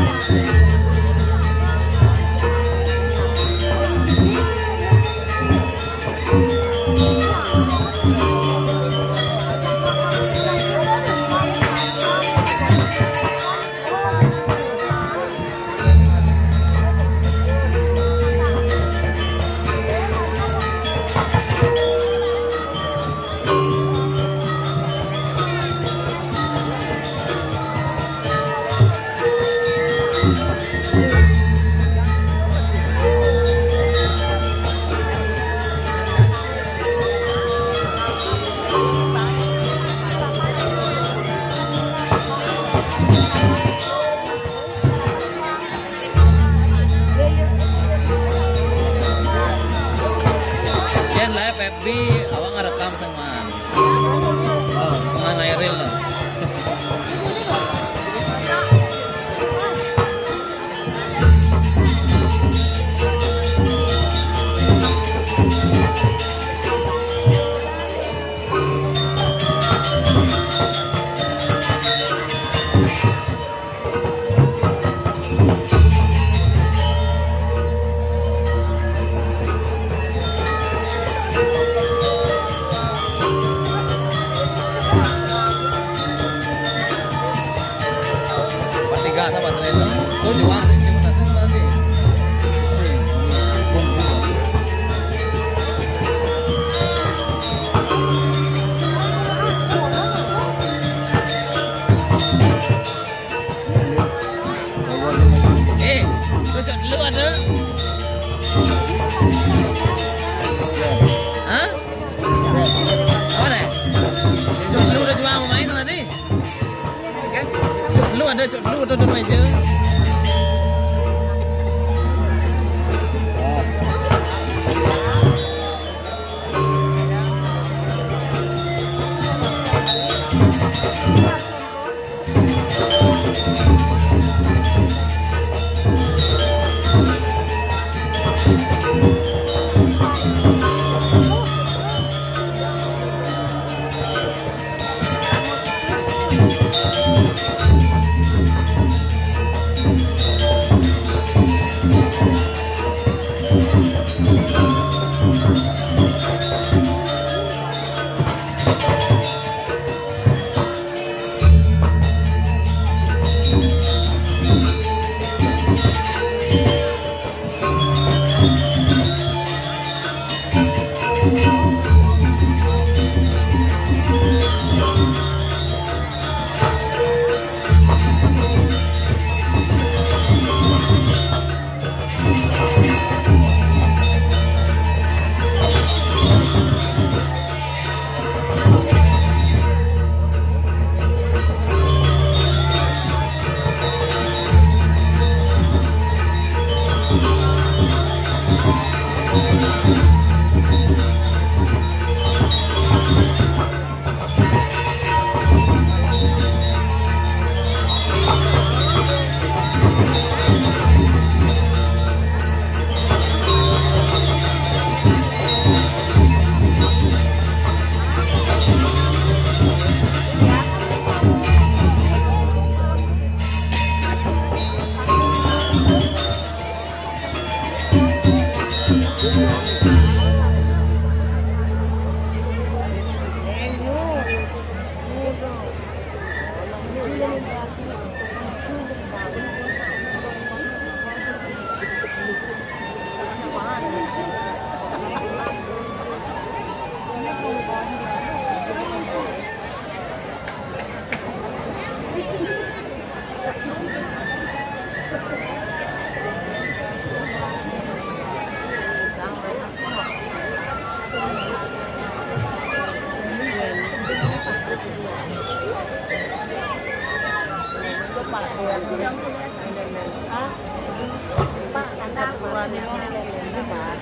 Yeah. 嗯 nasi tadi Eh, tunjuk dulu. Cuk dulu ada, cuk dulu Good morning. Thank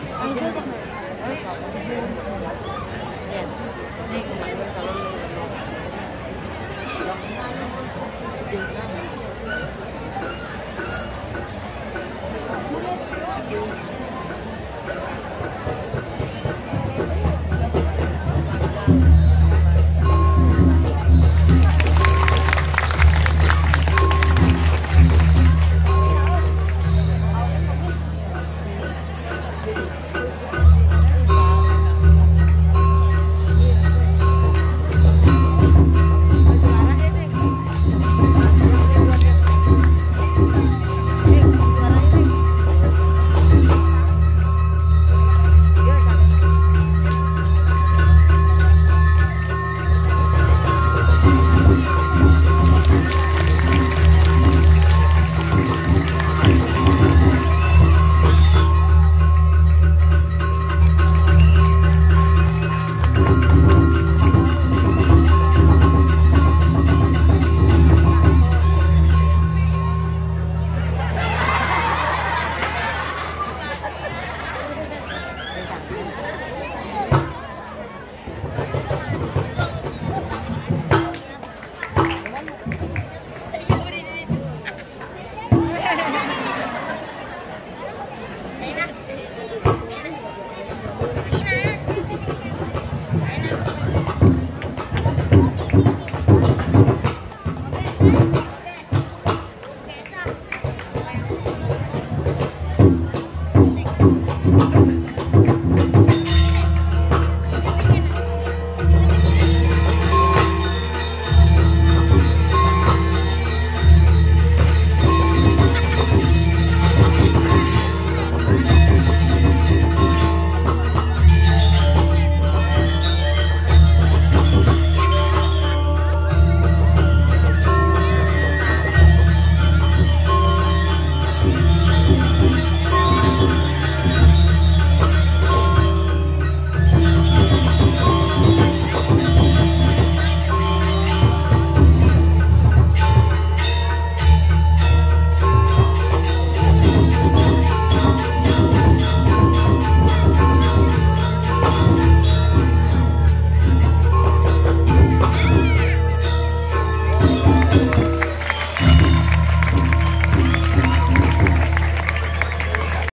you.